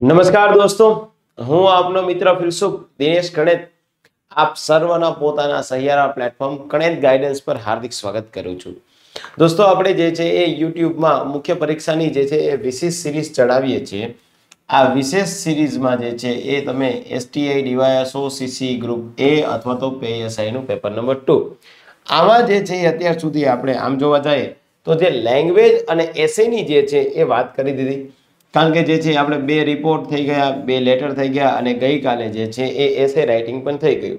નમસ્કાર દોસ્તો, હું આપનો મિત્ર ફિલસુફ દિનેશ કણેત આપ સર્વના પોતાના સહિયારા પ્લેટફોર્મ ગણેત ગાઈડન્સ પર હાર્દિક સ્વાગત કરું છું. દોસ્તો, આપણે જે છે એ યુટ્યુબમાં મુખ્ય પરીક્ષાની જે છે એ વિશેષ સિરીઝ ચડાવીએ છીએ. આ વિશેષ સિરીઝમાં જે છે એ તમે STI DYSO CC group A અથવા તો પીએસઆઈ નું પેપર નંબર ટુ આમાં જે છે એ અત્યાર સુધી આપણે આમ જોવા જઈએ તો જે લેંગ્વેજ અને એસેની જે છે એ વાત કરી દીધી. કારણ કે જે છે આપણે બે રિપોર્ટ થઈ ગયા, બે લેટર થઈ ગયા અને ગઈકાલે જે છે એ એસે રાઇટિંગ પણ થઈ ગયું.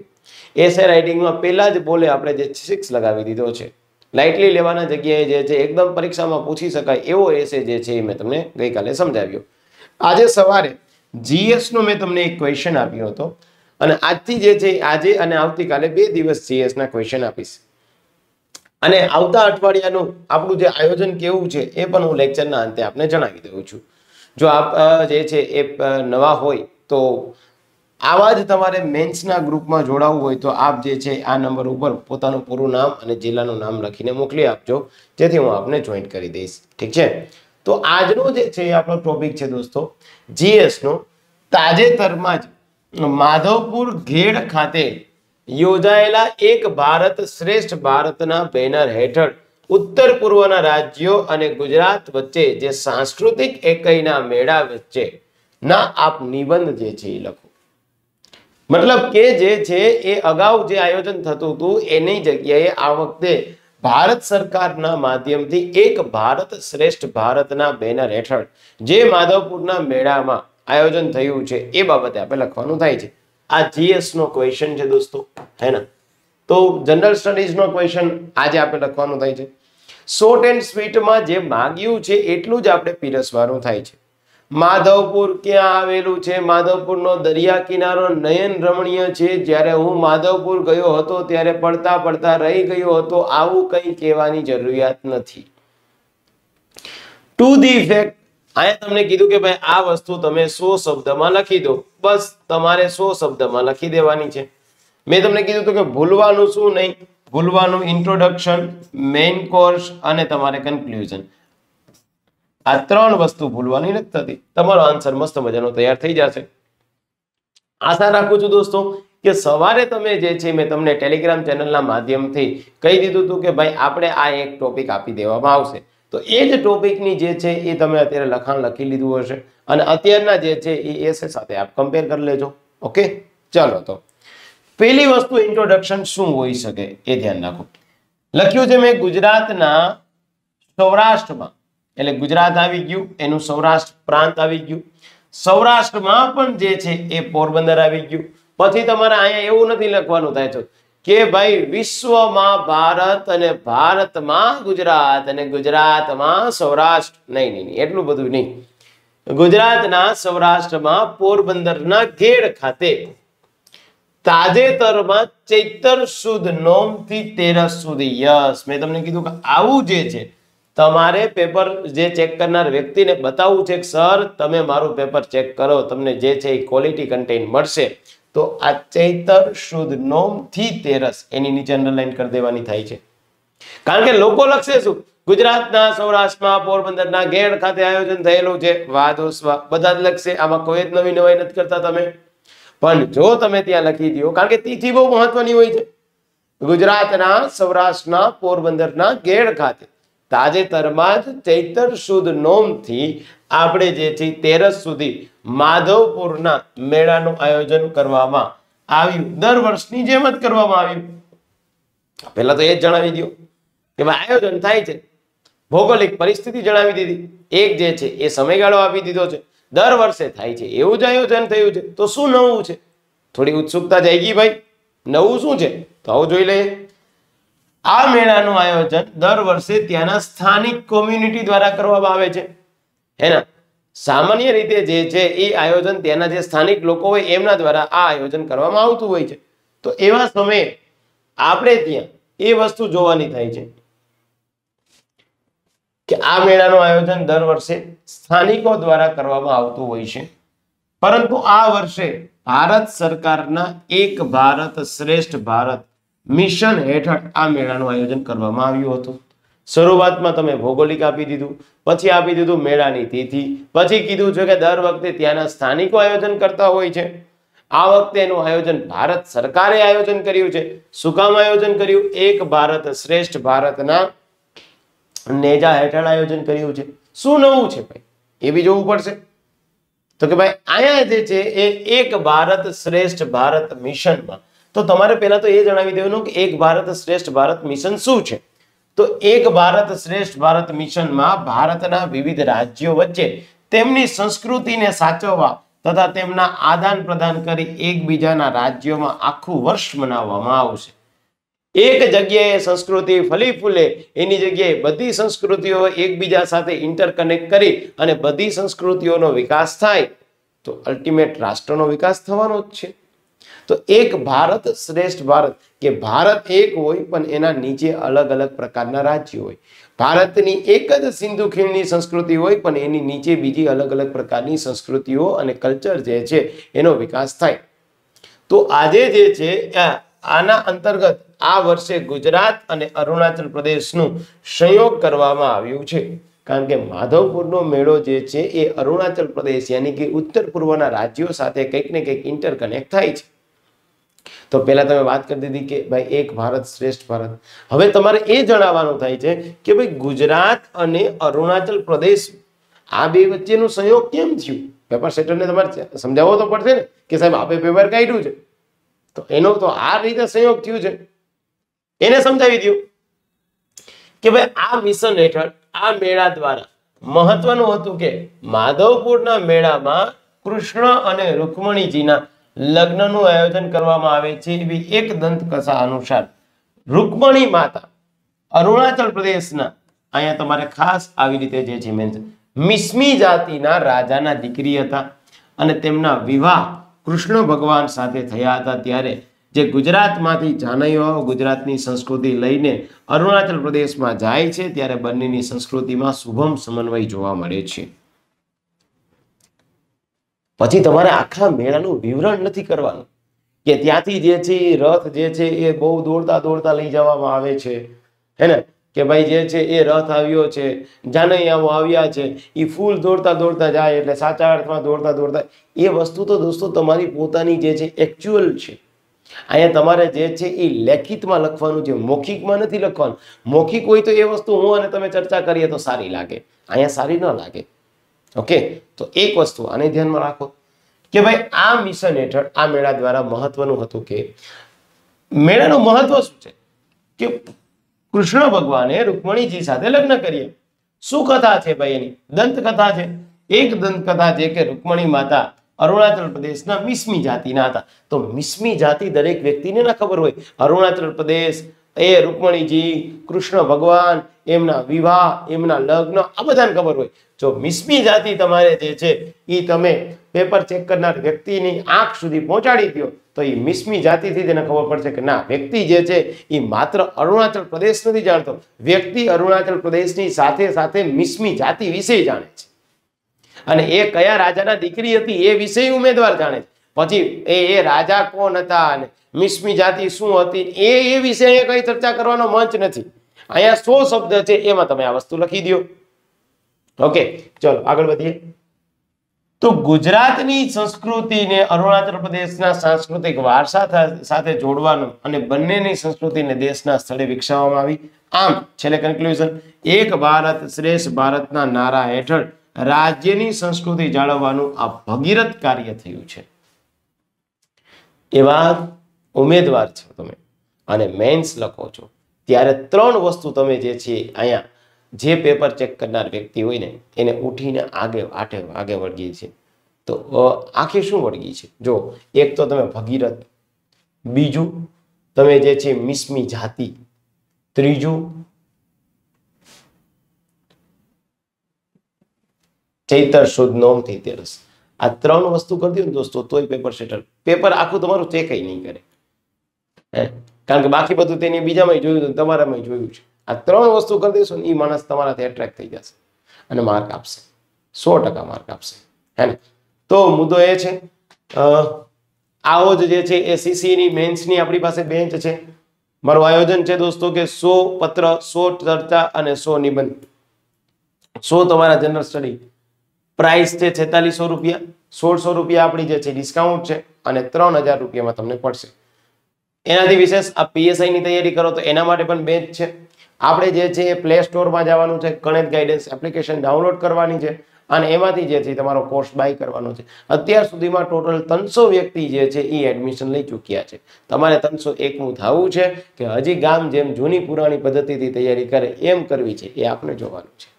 એસે રાઇટિંગમાં પહેલા જ બોલે આપણે જે સિક્સ લગાવી દીધો છે. લાઇટલી લેવાના જગ્યાએ જે છે એકદમ પરીક્ષામાં પૂછી શકાય એવો એસે જે છે એ મેં તમને ગઈકાલે સમજાવ્યો. આજે સવારે જીએસનો મેં તમને એક ક્વેશ્ચન આપ્યો હતો અને આજથી જે છે આજે અને આવતીકાલે બે દિવસ જીએસના ક્વેશ્ચન આપીશ. અને આવતા અઠવાડિયાનું આપણું જે આયોજન કેવું છે એ પણ હું લેક્ચરના અંતે આપને જણાવી દઉં છું. જો આપ જે છે એ નવા હોય તો આવા જ તમારે મેન્સના ગ્રુપમાં જોડાવવું હોય તો આપ જે છે આ નંબર ઉપર પોતાનું પૂરું નામ અને જિલ્લાનું નામ લખીને મોકલી આપજો. જેથી હું આપને જોઈન્ટ કરી દઈશ. ઠીક છે? તો આજનો જે છે આપણો ટોપિક છે દોસ્તો, જીએસનો તાજેતરમાં જ માધવપુર ઘેડ ખાતે યોજાયેલા એક ભારત શ્રેષ્ઠ ભારતના બેનર હેઠળ ઉત્તર પૂર્વના રાજ્યો અને ગુજરાત વચ્ચે જે સાંસ્કૃતિક એકયના મેળા વચ્ચે ના આપ નિબંધ જે છે એ લખો. મતલબ કે જે છે એ અગાઉ જે આયોજન થતું હતું, એની જગ્યાએ આ વખતે ભારત સરકારના માધ્યમથી એક ભારત શ્રેષ્ઠ ભારતના બેનર હેઠળ જે માધવપુરના મેળામાં આયોજન થયું છે, એ બાબતે આપણે લખવાનું થાય છે. આ જીએસ નો ક્વેશ્ચન છે દોસ્તો, હે ને? તો જનરલ સ્ટડીઝ નો ક્વેશ્ચન આજે આપણે લખવાનું થાય છે. શોર્ટ એન્ડ સ્વીટમાં જે માગ્યું છે, એટલું જ આપણે પીરસવાનું થાય છે. માધવપુર ક્યાં આવેલું છે? માધવપુરનો દરિયા કિનારો નયન રમણીય છે. જ્યારે હું માધવપુર ગયો હતો, ત્યારે પડતા પડતા રહી ગયો હતો. આવું કંઈ કહેવાની જરૂરિયાત નથી. ટુ ધી ઇફેક્ટ અહીંયા તમને કીધું કે ભાઈ, આ વસ્તુ તમે સો શબ્દમાં લખી દો. બસ, તમારે સો શબ્દમાં લખી દેવાની છે. મેં તમને કીધું હતું કે ભૂલવાનું શું નહીં? ભૂલવાનું ઇન્ટ્રોડક્શન મેઇન કોર્સ અને તમારે કન્ક્લુઝન આ ત્રણ વસ્તુ ભૂલવાની નથી થતી. તમારો આન્સર મસ્ત મજાનો તૈયાર થઈ જશે. આશા રાખું છું દોસ્તો કે સવારે તમે જે છે મેં તમને ટેલિગ્રામ ચેનલના માધ્યમથી કહી દીધું હતું કે ભાઈ આપણે આ એક ટોપિક આપી દેવામાં આવશે. તો એ જ ટોપિકની જે છે એ તમે અત્યારે લખાણ લખી લીધું હશે અને અત્યારના જે છે એ એસે સાથે આપ કમ્પેર કરી લેજો. ઓકે ચાલો તો. પહેલી વસ્તુ ઇન્ટ્રોડક્શન શું હોઈ શકે એ ધ્યાન રાખો. લખ્યું છે મેં ગુજરાતના સૌરાષ્ટ્રમાં. એટલે ગુજરાત આવી ગયું, એનું સૌરાષ્ટ્ર પ્રાંત આવી ગયું. સૌરાષ્ટ્રમાં પણ જે છે એ પોરબંદર આવી ગયું. પછી તમારે અહીંયા એવું નથી લખવાનું થાય છે કે ભાઈ વિશ્વમાં ભારત અને ભારતમાં ગુજરાત અને ગુજરાતમાં સૌરાષ્ટ્ર. નહીં નહીં, એટલું બધું નહીં. ગુજરાતના સૌરાષ્ટ્રમાં પોરબંદરના ઘેડ ખાતે તાજેતરમાં ચૈતર સુદ નોમથી તેરસ સુધી. યસ, મેં તમને કીધું કે આવું જે છે, તમારે પેપર જે ચેક કરનાર વ્યક્તિને બતાવવું છે કે, સર, તમે મારું પેપર ચેક કરો, તમને જે છે એ ક્વોલિટી કન્ટેન્ટ મળશે. તો આ ચૈતર શુદ્ધ નોમથી તેરસ એની નીચે અંડરલાઈન કરી દેવાની થાય છે. કારણ કે લોકો લખશે શું? ગુજરાતના, સૌરાષ્ટ્રમાં, પોરબંદરના ઘેડ ખાતે આયોજન થયેલું છે. વાહ બધા જ લખશે. આમાં કોઈ જ નવી નવાઈ નથી કરતા તમે. પણ જો તમે ત્યાં લખી દો કારણ કે તિથિ બહુ મહત્વની હોય છે. ગુજરાતના, સૌરાષ્ટ્રના, પોરબંદરના ગેડ ખાતે તાજેતરમાં જ ચૈતર સુદ નોમથી આપણે જે છે તેરસ સુધી માધવપુરના મેળાનું આયોજન કરવામાં આવ્યું. દર વર્ષની જેમ જ કરવામાં આવ્યું. પહેલા તો એ જ જણાવી દો કે આયોજન થાય છે. ભૌગોલિક પરિસ્થિતિ જણાવી દીધી. એક જે છે એ સમયગાળો આપી દીધો છે. દર વર્ષે થાય છે. એવું જ આયોજન થયું છે. તો શું નવું છે? થોડી ઉત્સુકતા જાગી ભાઈ. નવું શું છે? તો આવું જોઈ લઈએ. આ મેળાનું આયોજન દર વર્ષે ત્યાંના સ્થાનિક કોમ્યુનિટી દ્વારા કરવામાં આવે છે. હેના? સામાન્ય રીતે જે છે એ આયોજન ત્યાંના જે સ્થાનિક લોકો હોય એમના દ્વારા આ આયોજન કરવામાં આવતું હોય છે. તો એવા સમયે આપણે ત્યાં એ વસ્તુ જોવાની થાય છે. કે આ મેળાનું આયોજન દર વર્ષે સ્થાનિકો દ્વારા કરવામાં આવતું હોય છે. પરંતુ આ વર્ષે ભારત સરકારના એક ભારત શ્રેષ્ઠ ભારત મિશન હેઠળ આ મેળાનું આયોજન કરવામાં આવ્યું હતું. શરૂઆતમાં તમે ભૌગોલિક આપી દીધું, પછી આપી દીધું મેળાની તિથિ, પછી કીધું છે કે દર વખતે ત્યાંના સ્થાનિકો આયોજન કરતા હોય છે. આ વખતે એનું આયોજન ભારત સરકારે આયોજન કર્યું છે. શું કામ આયોજન કર્યું? એક ભારત શ્રેષ્ઠ ભારતના નેજા હેઠળ આયોજન કર્યું છે. શું નવું છે ભાઈ? એ બી જોવું પડશે. તો કે ભાઈ, અહીંયા જે છે એ એક ભારત શ્રેષ્ઠ ભારત મિશનમાં. તો તમારે પહેલા તો એ જણાવી દેવાનું કે એક ભારત શ્રેષ્ઠ ભારત મિશન શું છે? તો એક ભારત શ્રેષ્ઠ ભારત મિશનમાં ભારતના વિવિધ રાજ્યો વચ્ચે તેમની સંસ્કૃતિને સાચવવા તથા તેમના આદાન પ્રદાન કરી એકબીજાના રાજ્યોમાં આખું વર્ષ મનાવવામાં આવશે. એક જગ્યાએ સંસ્કૃતિ ફલી ફૂલે, એની જગ્યાએ બધી સંસ્કૃતિઓ એકબીજા સાથે ઇન્ટરકનેક્ટ કરી અને બધી સંસ્કૃતિઓનો વિકાસ થાય, તો અલ્ટિમેટ રાષ્ટ્રનો વિકાસ થવાનો જ છે. તો એક ભારત શ્રેષ્ઠ ભારત, કે ભારત એક હોય પણ એના નીચે અલગ અલગ પ્રકારના રાજ્યો હોય. ભારતની એક જ સિંધુ ખીણની સંસ્કૃતિ હોય પણ એની નીચે બીજી અલગ અલગ પ્રકારની સંસ્કૃતિઓ અને કલ્ચર જે છે, એનો વિકાસ થાય. તો આજે જે છે આના અંતર્ગત આ વર્ષે ગુજરાત અને અરુણાચલ પ્રદેશનું સંયોગ કરવામાં આવ્યું છે. કારણ કે માધવપુરનો મેળો જે છે એ અરુણાચલ પ્રદેશ યાની કે ઉત્તર પૂર્વના રાજ્યો સાથે કંઈક ને કંઈક ઇન્ટરકનેક્ટ થાય છે. તો પહેલા તમે વાત કરી દીધી કે ભાઈ એક ભારત શ્રેષ્ઠ ભારત. હવે તમારે એ જણાવવાનું થાય છે કે ભાઈ ગુજરાત અને અરુણાચલ પ્રદેશ આ બે વચ્ચેનું સંયોગ કેમ થયું? પેપર સેટરને તમારે સમજાવવો તો પડશે ને કે સાહેબ આપે પેપર કાઢ્યું છે. તો એનો તો આ રીતે સંયોગ થયું છે. એને સમજાવી દઉં કે ભાઈ આ મિશન હેઠળ, આ મેળા દ્વારા મહત્વનું હતું કે માધવપુરના મેળામાં કૃષ્ણ અને રૂકમણીજીના લગ્નનું આયોજન કરવામાં આવે છે એવી એક દંતકથા અનુસાર. રૂકમણી માતા અરુણાચલ પ્રદેશના, અહીંયા તમારે ખાસ આવી રીતે જે છે મિસ્મી જાતિના રાજાના દીકરી હતા અને તેમના વિવાહ કૃષ્ણ ભગવાન સાથે થયા હતા ત્યારે જે ગુજરાતમાંથી જાનૈયો ગુજરાતની સંસ્કૃતિ લઈને અરુણાચલ પ્રદેશમાં જાય છે, ત્યારે બંનેની સંસ્કૃતિમાં શુભમ સમન્વય જોવા મળે છે. પછી તમારે આખા મેળાનું વિવરણ નથી કરવાનું. કે ત્યાંથી જે છે રથ જે છે એ બહુ દોડતા દોડતા લઈ જવામાં આવે છે. હે ને? કે ભાઈ જે છે એ રથ આવ્યો છે, જાનૈયાઓ આવ્યા છે એ ફૂલ દોડતા દોડતા જાય એટલે સાચા અર્થમાં દોડતા દોડતા, એ વસ્તુ તો દોસ્તો તમારી પોતાની જે છે એકચ્યુઅલ છે. અહીંયા તમારે જે છે એ લેખિતમાં લખવાનું છે, મૌખિકમાં નથી લખવાનું. મૌખિક હોય તો એ વસ્તુ હું અને તમે ચર્ચા કરીએ તો સારી લાગે. અહીંયા સારી ન લાગે. ઓકે? તો એક વસ્તુ આને ધ્યાનમાં રાખો. કે ભાઈ આ મિશન હેઠળ, આ મેળા દ્વારા મહત્વનું હતું કે, મેળાનું મહત્વ શું છે? કે કૃષ્ણ ભગવાને રૂકમણીજી સાથે લગ્ન કરીએ. શું કથા છે ભાઈ એની? દંતકથા છે? એક દંતકથા છે કે રૂકમણી માતા અરુણાચલ પ્રદેશના મિસ્મી જાતિના હતા. તો મિસ્મી જાતિ દરેક વ્યક્તિને ના ખબર હોય. અરુણાચલ પ્રદેશ, એ રૂકમણીજી, કૃષ્ણ ભગવાન, એમના વિવાહ, એમના લગ્ન, આ બધાને ખબર હોય. જો મિસ્મી જાતિ તમારે જે છે એ તમે પેપર ચેક કરનાર વ્યક્તિની આંખ સુધી પહોંચાડી દો તો એ મિસમી જાતિથી તેને ખબર પડશે કે ના, વ્યક્તિ જે છે એ માત્ર અરુણાચલ પ્રદેશ નથી જાણતો. વ્યક્તિ અરુણાચલ પ્રદેશની સાથે સાથે મિસમી જાતિ વિશે જાણે છે. અને એ કયા રાજાના દીકરી હતી એ વિશે ઉમેદવાર જાણે છે. પછી એ એ રાજા કોણ હતા અને મિસમી જાતિ શું હતી, એ એ વિશે અહીંયા કઈ ચર્ચા કરવાનો મંચ નથી. અહીંયા સો શબ્દ છે, એમાં તમે આ વસ્તુ લખી દો ઓકે, ચલો આગળ વધીએ. તો ગુજરાતની સંસ્કૃતિને અરુણાચલ પ્રદેશના સાંસ્કૃતિક વારસા સાથે જોડવાનું અને બંનેની સંસ્કૃતિને દેશના સ્થળે વિકસાવવામાં આવી. આમ, છેલ્લે કન્ક્લુઝન એક ભારત શ્રેષ્ઠ ભારતના નારા હેઠળ રાજ્યની સંસ્કૃતિ જાળવવાનું આ ભગીરથ કાર્ય થયું છે. એવા ઉમેદવાર છો તમે અને મેન્સ લખો છો. ત્યારે ત્રણ વસ્તુ તમે જે છે અહીંયા જે પેપર ચેક કરનાર વ્યક્તિ હોય ને, એને ઉઠીને આગે, આઠે, આગે વળગી છે. તો આખે શું વળગી છે? જો, એક તો તમે ભગીરથ, બીજું તમે જે છે મિસમી જાતિ, ત્રીજું ચૈતર શુદ્ધ નોમથી તેરસ. આ ત્રણ વસ્તુ કરી દો ને દોસ્તો, તોય પેપર સેટલ પેપર આખું તમારું ચેક નહીં કરે. હે? કારણ કે બાકી બધું તેની બીજામાં જોયું તમારામાં જોયું છે. આ ત્રણ વસ્તુ કરી દેશો ને એ માણસ તમારાથી એટ્રેક્ટ થઈ જશે અને માર્ક આપશે. સો ટકા માર્ક આપશે. હે ને? તો મુદ્દો એ છે આવો જ જે છે એ સીસીની મેન્સની આપણી પાસે બેન્ચ છે. મારું આયોજન છે દોસ્તો કે સો પત્ર, સો ચર્ચા અને સો નિબંધ. સો તમારા જનરલ સ્ટડી પ્રાઇસ છે છેતાલીસો રૂપિયા. સોળસો રૂપિયા આપણી જે છે ડિસ્કાઉન્ટ છે અને ત્રણ હજાર રૂપિયામાં તમને પડશે. એનાથી વિશેષ આ પીએસઆઈની તૈયારી કરો તો એના માટે પણ બેચ છે. આપણે જે છે એ પ્લે સ્ટોરમાં જવાનું છે, ગણિત ગાઈડન્સ એપ્લિકેશન ડાઉનલોડ કરવાની છે અને એમાંથી જે છે તમારો કોર્સ બાય કરવાનો છે. અત્યાર સુધીમાં ટોટલ ત્રણસો વ્યક્તિ જે છે એ એડમિશન લઈ ચૂક્યા છે. તમારે ત્રણસો એકનું થવું છે કે હજી ગામ જેમ જૂની પુરાણી પદ્ધતિથી તૈયારી કરે એમ કરવી છે એ આપણે જોવાનું છે.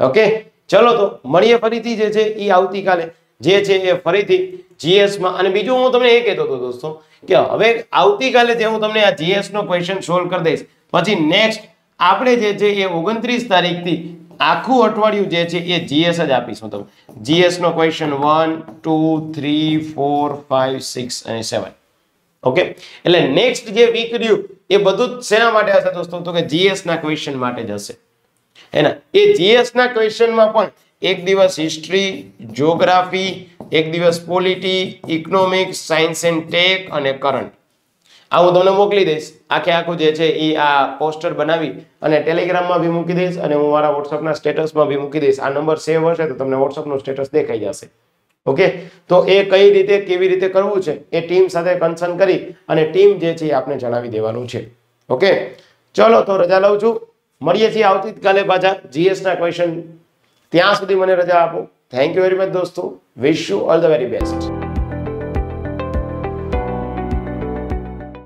ઓકે ચલો તો મળીએ ફરીથી જે છે એ આવતીકાલે. જે છે એ ફરીથી જીએસમાં અને બીજું હું તમને એ કહેતો હતો દોસ્તો કે હવે આવતીકાલે જે હું તમને આ જીએસ નો ક્વેશ્ચન સોલ્વ કરી દઈશ. પછી નેક્સ્ટ આપણે જે છે એ ઓગણત્રીસ તારીખથી આખું અઠવાડિયું જે છે એ જીએસ જ આપીશું. તમે જીએસ નો question one two three four five six અને સેવન ઓકે એટલે નેક્સ્ટ જે વીક રહ્યું, એ બધું જ શેના માટે હશે દોસ્તો? તો કે જીએસ ના ક્વેશ્ચન માટે જ હશે. એના એ જીએસ ના ક્વેશ્ચનમાં પણ એક દિવસ હિસ્ટ્રી જોગ્રાફી એક દિવસ polity economics science and tech અને કરંટ આ હું તમને મોકલી દઈશ. આખે આખું જે છે એ આ પોસ્ટર બનાવી અને ટેલિગ્રામમાં બી મૂકી દઈશ અને હું મારા વોટ્સઅપના સ્ટેટસમાં બી મૂકી દઈશ. આ નંબર સેવ હશે તો તમને વોટ્સઅપનું સ્ટેટસ દેખાઈ જશે. ઓકે તો એ કઈ રીતે, કેવી રીતે કરવું છે એ ટીમ સાથે કન્સર્ન કરી અને ટીમ જે છે એ આપણે જણાવી દેવાનું છે. ઓકે ચલો, તો રજા લઉં છું. મળીએ છીએ આવતીકાલે પાછા જીએસના ક્વેશ્ચન ત્યાં સુધી મને રજા આપો. થેન્ક યુ વેરી મચ દોસ્તો. Wish you all the very best